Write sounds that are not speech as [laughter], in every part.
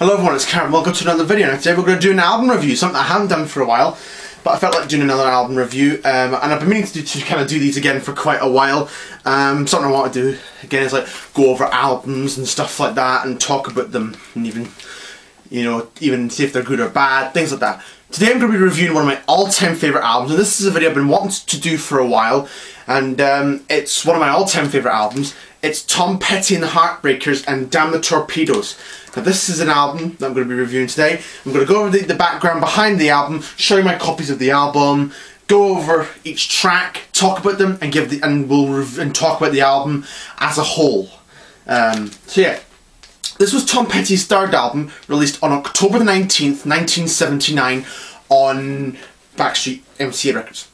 Hello everyone, it's Cameron. Welcome to another video. Now today we're going to do an album review, something I haven't done for a while, but I felt like doing another album review, um, and I've been meaning to, do, to kind of do these again for quite a while. Um, something I want to do again is like go over albums and stuff like that, and talk about them, and even you know, even see if they're good or bad, things like that. Today I'm going to be reviewing one of my all-time favourite albums, and this is a video I've been wanting to do for a while, and um, it's one of my all-time favourite albums. It's Tom Petty and the Heartbreakers and Damn the Torpedoes. Now this is an album that I'm going to be reviewing today. I'm going to go over the, the background behind the album, show you my copies of the album, go over each track, talk about them, and give the and we'll and talk about the album as a whole. Um, so yeah, this was Tom Petty's third album, released on October the 19th, 1979, on Backstreet MCA Records.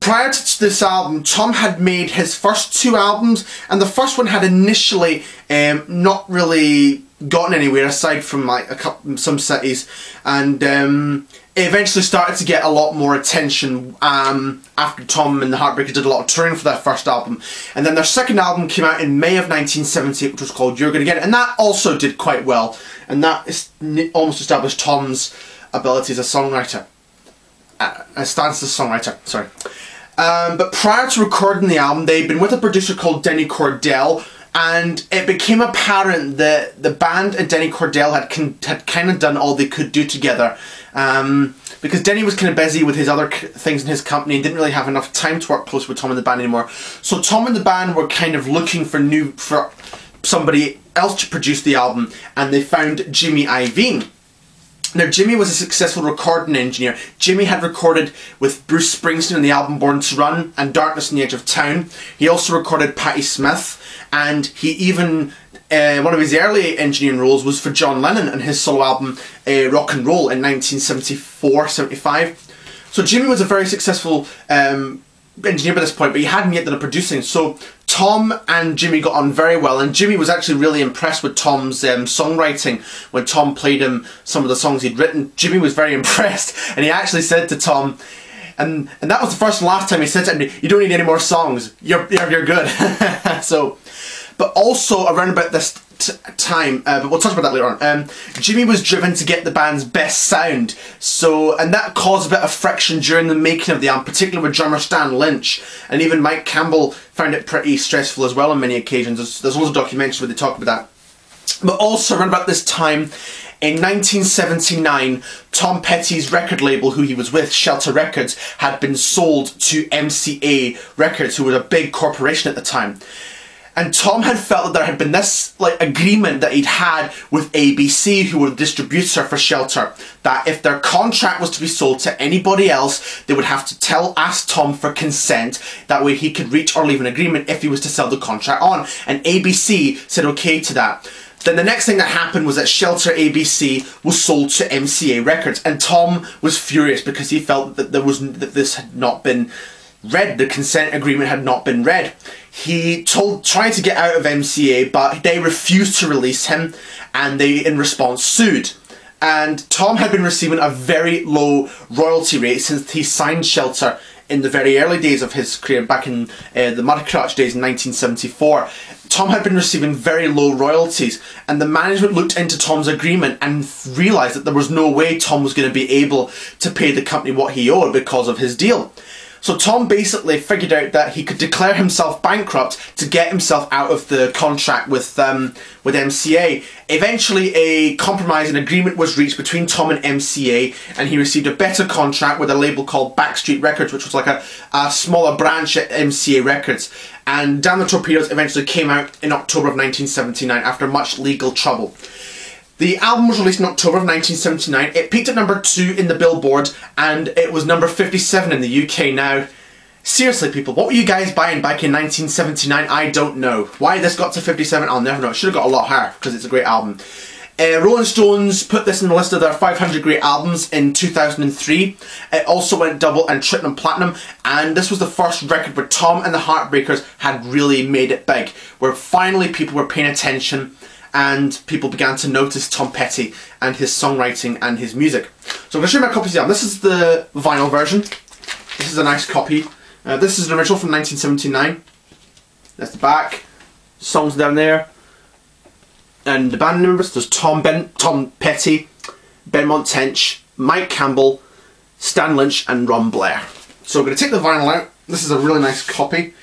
Prior to this album, Tom had made his first two albums, and the first one had initially um, not really gotten anywhere aside from like a couple some cities, and um, it eventually started to get a lot more attention um, after Tom and the Heartbreakers did a lot of touring for their first album, and then their second album came out in May of 1978, which was called You're Gonna Get It, and that also did quite well, and that is almost established Tom's ability as a songwriter, uh, as a songwriter. Sorry. Um, but prior to recording the album, they'd been with a producer called Denny Cordell, and it became apparent that the band and Denny Cordell had had kind of done all they could do together. Um, because Denny was kind of busy with his other things in his company and didn't really have enough time to work close with Tom and the band anymore. So Tom and the band were kind of looking for new for somebody else to produce the album, and they found Jimmy Iovine. Now, Jimmy was a successful recording engineer. Jimmy had recorded with Bruce Springsteen on the album Born to Run and Darkness on the Edge of Town. He also recorded Patti Smith, and he even uh, one of his early engineering roles was for John Lennon and his solo album uh, Rock and Roll in 1974-75. So Jimmy was a very successful um, engineer by this point, but he hadn't yet done a producing. So Tom and Jimmy got on very well, and Jimmy was actually really impressed with Tom's um, songwriting when Tom played him some of the songs he'd written. Jimmy was very [laughs] impressed, and he actually said to Tom, and and that was the first and last time he said to him, "You don't need any more songs. You're you're, you're good." [laughs] so, but also around about this time, uh, but we'll talk about that later on. Um, Jimmy was driven to get the band's best sound, so and that caused a bit of friction during the making of the album, particularly with drummer Stan Lynch, and even Mike Campbell found it pretty stressful as well on many occasions. There's, there's loads of documentaries where they talk about that. But also around about this time, in 1979, Tom Petty's record label, who he was with, Shelter Records, had been sold to MCA Records, who was a big corporation at the time. And Tom had felt that there had been this like agreement that he'd had with ABC, who were the distributor for Shelter, that if their contract was to be sold to anybody else, they would have to tell ask Tom for consent. That way he could reach or leave an agreement if he was to sell the contract on. And ABC said okay to that. Then the next thing that happened was that Shelter ABC was sold to MCA Records, and Tom was furious because he felt that there was that this had not been read. The consent agreement had not been read. He told tried to get out of MCA, but they refused to release him, and they in response sued. And Tom had been receiving a very low royalty rate since he signed Shelter in the very early days of his career, back in uh, the Mudcrutch days in 1974. Tom had been receiving very low royalties, and the management looked into Tom's agreement and realised that there was no way Tom was going to be able to pay the company what he owed because of his deal. So Tom basically figured out that he could declare himself bankrupt to get himself out of the contract with um, with MCA. Eventually, a compromise and agreement was reached between Tom and MCA, and he received a better contract with a label called Backstreet Records, which was like a, a smaller branch at MCA Records. And Damn the Torpedoes eventually came out in October of 1979 after much legal trouble. The album was released in October of 1979. It peaked at number 2 in the Billboard and it was number 57 in the UK now. Seriously, people, what were you guys buying back in 1979? I don't know. Why this got to 57, I'll never know. It should have got a lot higher because it's a great album. Uh, Rolling Stones put this in the list of their 500 great albums in 2003. It also went double and triple platinum, and this was the first record where Tom and the Heartbreakers had really made it big, where finally people were paying attention and people began to notice Tom Petty and his songwriting and his music. So I'm going to show you my copies of This is the vinyl version. This is a nice copy. Uh, this is an original from 1979. That's the back. Songs down there. and the band members. There's Tom Ben, Tom Petty, Benmont Tench, Mike Campbell, Stan Lynch, and Ron Blair. So I'm going to take the vinyl out. This is a really nice copy.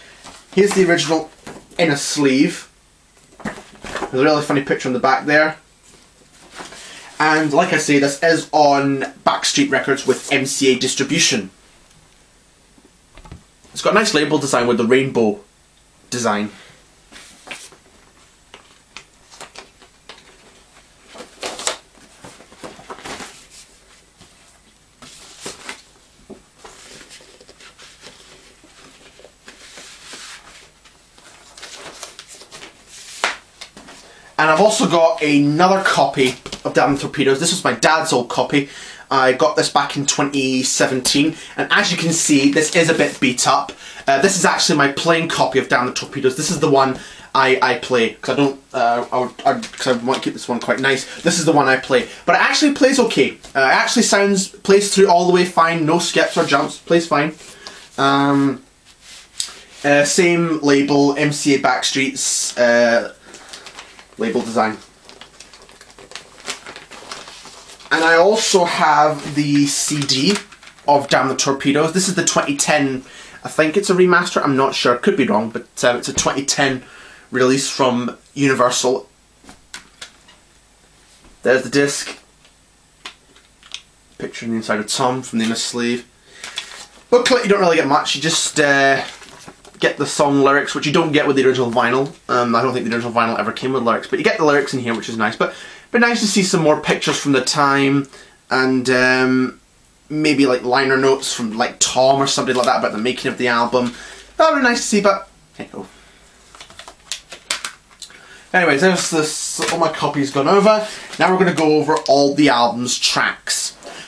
Here's the original in a sleeve. There's a really funny picture on the back there. And like I say, this is on Backstreet Records with MCA distribution. It's got a nice label design with the rainbow design. And I've also got another copy of Damn Torpedoes. This was my dad's old copy. I got this back in 2017, and as you can see, this is a bit beat up. Uh, this is actually my plain copy of Damn the Torpedoes. This is the one I, I play, because I don't, uh, I, I, I want to keep this one quite nice. This is the one I play. But it actually plays okay. Uh, it actually sounds, plays through all the way fine, no skips or jumps, plays fine. Um, uh, same label, MCA Backstreets, uh, label design. And I also have the CD of Damn the Torpedoes. This is the 2010, I think it's a remaster, I'm not sure, could be wrong, but uh, it's a 2010 release from Universal. There's the disc. Picture on the inside of Tom from the inner sleeve. Booklet, you don't really get much, you just uh, get the song lyrics, which you don't get with the original vinyl. Um, I don't think the original vinyl ever came with lyrics, but you get the lyrics in here, which is nice. But but nice to see some more pictures from the time and um, maybe like liner notes from like Tom or somebody like that about the making of the album. That would be nice to see, but hey oh. Anyways, there's this, all my copies gone over. Now we're going to go over all the album's tracks.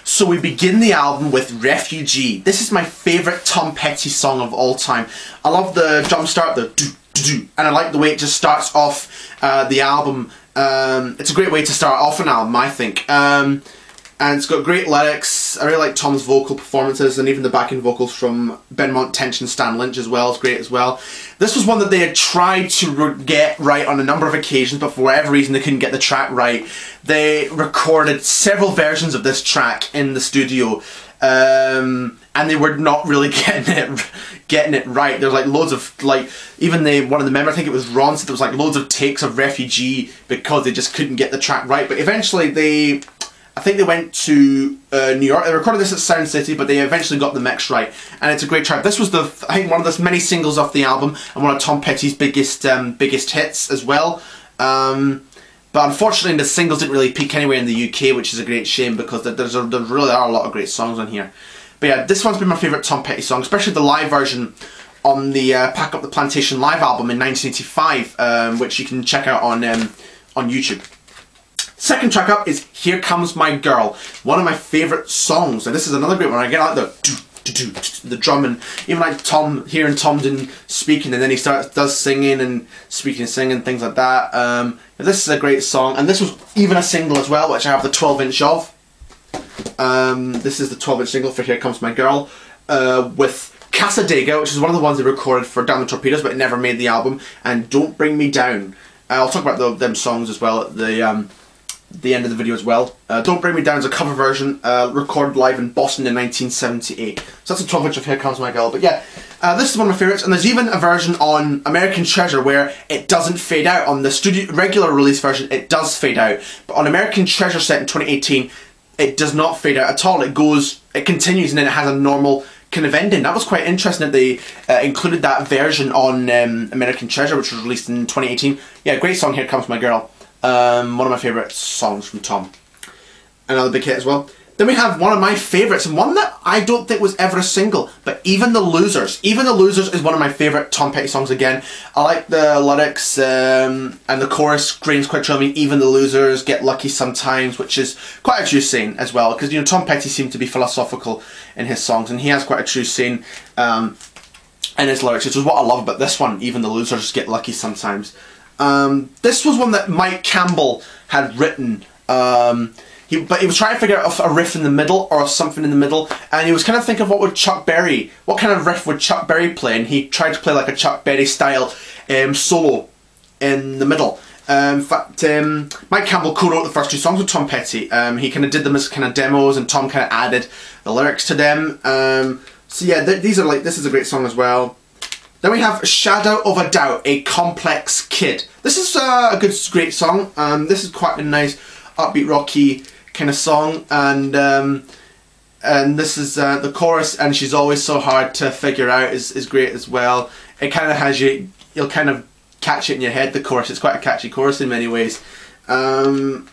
So we begin the album with Refugee. This is my favourite Tom Petty song of all time. I love the jump start, the do do do, and I like the way it just starts off uh, the album um, it's a great way to start off an album, I think. Um, and it's got great lyrics. I really like Tom's vocal performances and even the backing vocals from Benmont Tench and Stan Lynch as well. It's great as well. This was one that they had tried to get right on a number of occasions, but for whatever reason they couldn't get the track right. They recorded several versions of this track in the studio. Um, and they were not really [laughs] getting it getting it right. There's like loads of like even the one of the members, I think it was Ron, said there was like loads of takes of Refugee because they just couldn't get the track right. But eventually they, I think they went to uh, New York. They recorded this at Sound City, but they eventually got the mix right, and it's a great track. This was the I think one of the many singles off the album and one of Tom Petty's biggest um, biggest hits as well. Um, but unfortunately, the singles didn't really peak anywhere in the UK, which is a great shame because there's a, there really are a lot of great songs on here. But yeah, this one's been my favourite Tom Petty song, especially the live version on the uh, Pack Up the Plantation live album in 1985, um, which you can check out on um, on YouTube. Second track up is Here Comes My Girl, one of my favourite songs, and this is another great one. I get out the the drum and even like Tom hearing Tom Tomden speaking and then he starts does singing and speaking and singing things like that. Um, this is a great song and this was even a single as well, which I have the 12 inch of. Um, this is the 12 inch single for Here Comes My Girl uh, with Cassadaga, which is one of the ones they recorded for Damn the Torpedoes, but never made the album, and Don't Bring Me Down. Uh, I'll talk about the, them songs as well at the um, the end of the video as well. Uh, Don't Bring Me Down is a cover version uh, recorded live in Boston in 1978. So that's a 12 inch of Here Comes My Girl. But yeah, uh, this is one of my favourites, and there's even a version on American Treasure where it doesn't fade out. On the studio regular release version, it does fade out, but on American Treasure set in 2018, it does not fade out at all. It goes, it continues, and then it has a normal kind of ending. That was quite interesting that they uh, included that version on um, American Treasure, which was released in 2018. Yeah, great song. Here comes my girl. Um, one of my favourite songs from Tom. Another big hit as well. Then we have one of my favourites, and one that I don't think was ever a single, but Even the Losers. Even the Losers is one of my favourite Tom Petty songs again. I like the lyrics um, and the chorus screams quite mean, Even the Losers get lucky sometimes, which is quite a true saying as well, because, you know, Tom Petty seemed to be philosophical in his songs, and he has quite a true saying um, in his lyrics, which is what I love about this one, Even the Losers get lucky sometimes. Um, this was one that Mike Campbell had written. Um, he, but he was trying to figure out a riff in the middle or something in the middle, and he was kind of thinking of what would Chuck Berry, what kind of riff would Chuck Berry play, and he tried to play like a Chuck Berry style um, solo in the middle. Um, in fact, um, Mike Campbell co-wrote the first two songs with Tom Petty. Um, he kind of did them as kind of demos, and Tom kind of added the lyrics to them. Um, so yeah, th these are like this is a great song as well. Then we have Shadow of a Doubt, a complex kid. This is uh, a good, great song. Um, this is quite a nice, upbeat, rocky kind of song, and um, and this is uh, the chorus. And she's always so hard to figure out is is great as well. It kind of has you, you'll kind of catch it in your head. The chorus, it's quite a catchy chorus in many ways. Um,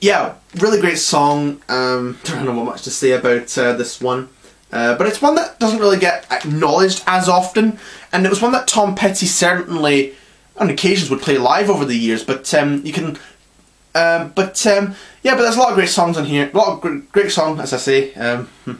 yeah, really great song. Um, [laughs] don't know what much to say about uh, this one. Uh, but it's one that doesn't really get acknowledged as often, and it was one that Tom Petty certainly, on occasions, would play live over the years. But um, you can, um, but um, yeah, but there's a lot of great songs on here. A lot of great, great song, as I say. Um, hmm.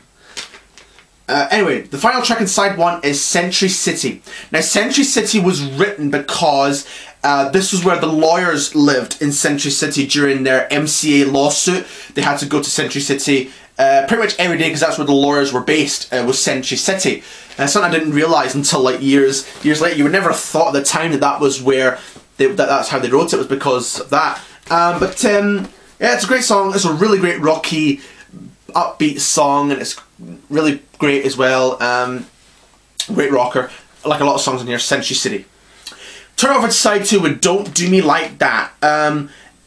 Uh, anyway, the final track in side one is Century City. Now, Century City was written because uh, this was where the lawyers lived in Century City during their MCA lawsuit. They had to go to Century City uh, pretty much every day because that's where the lawyers were based uh, was Century City. Uh, something I didn't realise until like years years later. You would never have thought at the time that that was where they, that that's how they wrote it was because of that. Um, but um, yeah, it's a great song. It's a really great rocky, upbeat song, and it's really great as well. Um, great rocker, like a lot of songs in here. Century City. Turn over to side two with "Don't Do Me Like That."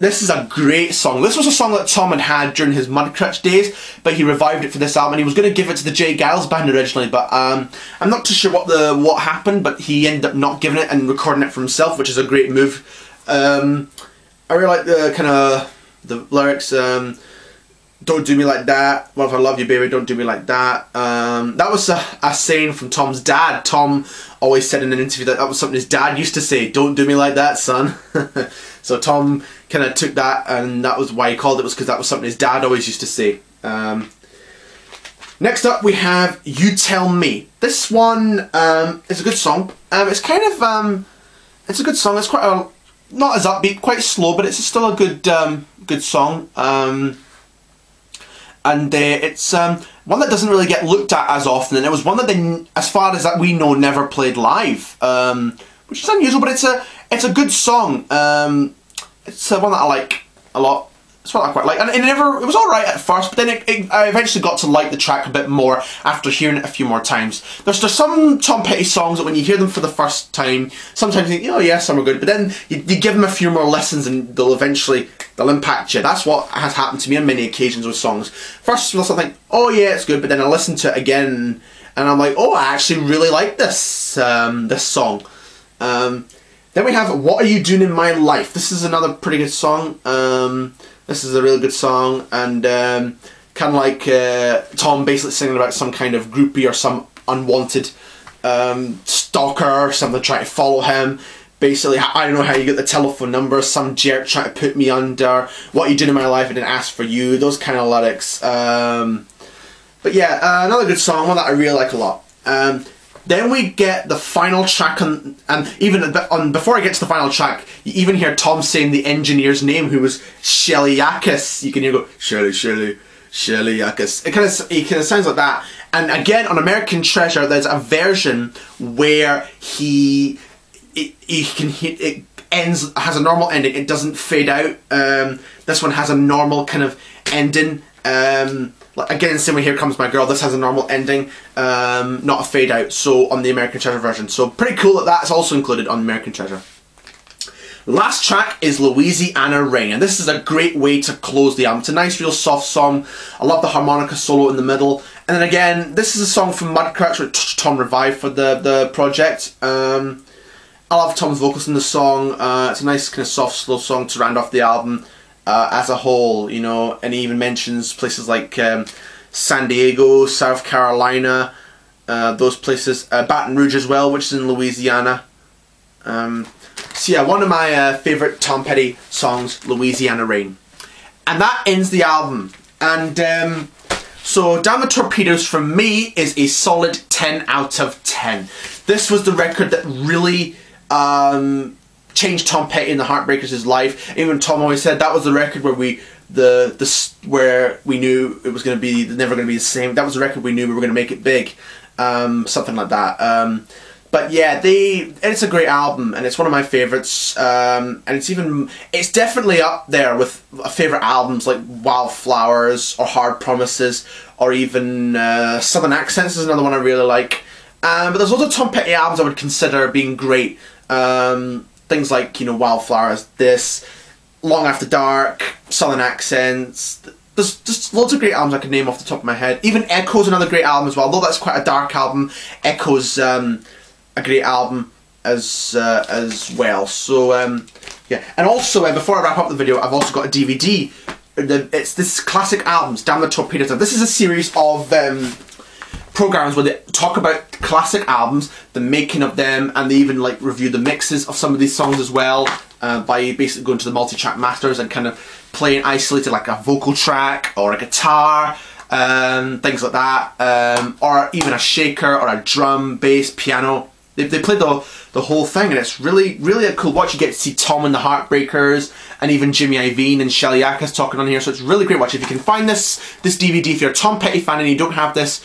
This is a great song. This was a song that Tom had had during his Mudcrutch days, but he revived it for this album. And He was going to give it to the J. Geils band originally, but um, I'm not too sure what the what happened. But he ended up not giving it and recording it for himself, which is a great move. Um, I really like the kind of the lyrics. Um, don't do me like that. Well, if I love you, baby, don't do me like that. Um, that was a, a, saying from Tom's dad. Tom always said in an interview that that was something his dad used to say. Don't do me like that, son. [laughs] so Tom kind of took that, and that was why he called it was because that was something his dad always used to say. Um, next up, we have "You Tell Me." This one um, is a good song. Um, it's kind of um, it's a good song. It's quite a not as upbeat, quite slow, but it's still a good um, good song. And uh, it's one that doesn't really get looked at as often. And it was one that they, as far as that we know, never played live, um, which is unusual. But it's a it's a good song. Um, it's one that I like a lot. It's what I quite like, and it never it was all right at first, but then it, it, I eventually got to like the track a bit more after hearing it a few more times. There's there's some Tom Petty songs that when you hear them for the first time, sometimes you think, oh yeah, some are good, but then you, you give them a few more listens and they'll eventually they'll impact you. That's what has happened to me on many occasions with songs. First, I'll think, oh yeah, it's good, but then I listen to it again and I'm like, oh, I actually really like this um, this song. Um, then we have "What Are You Doing in My Life." This is another pretty good song. Um, this is a really good song, and um, kind of like uh, Tom basically singing about some kind of groupie or some unwanted um, stalker something trying to follow him. Basically, I don't know how you get the telephone number. Some jerk trying to put me under. What you doing in my life? I didn't ask for you. Those kind of lyrics. Um, but yeah, uh, another good song, one that I really like a lot. Um, then we get the final track on, and even on before I get to the final track, you even hear Tom saying the engineer's name, who was Shelly Yakus. You can hear go Shelly, Shelly, Shelly Yakus. It kind of it kind of sounds like that. And again, on American Treasure, there's a version where he it, he can hit it ends has a normal ending. It doesn't fade out. Um, this one has a normal kind of ending. Um, again, same way Here Comes My Girl, this has a normal ending, um, not a fade out, so on the American Treasure version. So pretty cool that that's also included on American Treasure. Last track is Louisiana Rain, and this is a great way to close the album. It's a nice, real soft song. I love the harmonica solo in the middle. And then again, this is a song from Mudcrutch, which Tom revived for the, the project. Um, I love Tom's vocals in the song. Uh, it's a nice, kind of soft, slow song to round off the album uh, as a whole, you know, and he even mentions places like um, San Diego, South Carolina, uh, those places, uh, Baton Rouge as well, which is in Louisiana. Um, so yeah, one of my uh, favourite Tom Petty songs, Louisiana Rain. And that ends the album. And um, so Damn the Torpedoes from me is a solid 10 out of 10. This was the record that really um, changed Tom Petty and the Heartbreakers' life. Even Tom always said that was the record where we the the where we knew it was going to be never going to be the same. That was the record we knew we were going to make it big, um, something like that. Um, but yeah, they it's a great album and it's one of my favorites. Um, and it's even it's definitely up there with favorite albums like Wildflowers or Hard Promises or even uh, Southern Accents is another one I really like. Um, but there's of Tom Petty albums I would consider being great. Um, things like you know Wildflowers, this, Long After Dark, Southern Accents. There's just loads of great albums I could name off the top of my head. Even Echo's another great album as well. Although that's quite a dark album, Echo's um, a great album as uh, as well. So um, yeah, and also uh, before I wrap up the video, I've also got a DVD. It's this classic albums, Damn the Torpedoes. This is a series of um, programs where they talk about classic albums, the making of them, and they even like review the mixes of some of these songs as well uh, by basically going to the multi-track masters and kind of playing isolated like a vocal track or a guitar, um, things like that, um, or even a shaker or a drum, bass, piano. They, they play the the whole thing, and it's really really a cool watch. You get to see Tom and the Heartbreakers, and even Jimmy Iovine and Shelly Yakus talking on here. So it's really great watch. If you can find this this DVD, if you're a Tom Petty fan and you don't have this,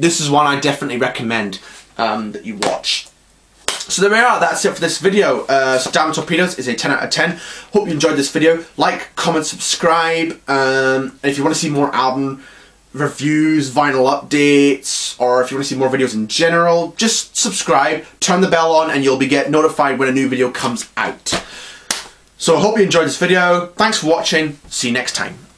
this is one I definitely recommend um, that you watch. So there we are, that's it for this video. Uh, so Damn Torpedoes is a 10 out of 10. Hope you enjoyed this video. Like, comment, subscribe. Um, and if you want to see more album reviews, vinyl updates, or if you want to see more videos in general, just subscribe, turn the bell on, and you'll be get notified when a new video comes out. So I hope you enjoyed this video. Thanks for watching. See you next time.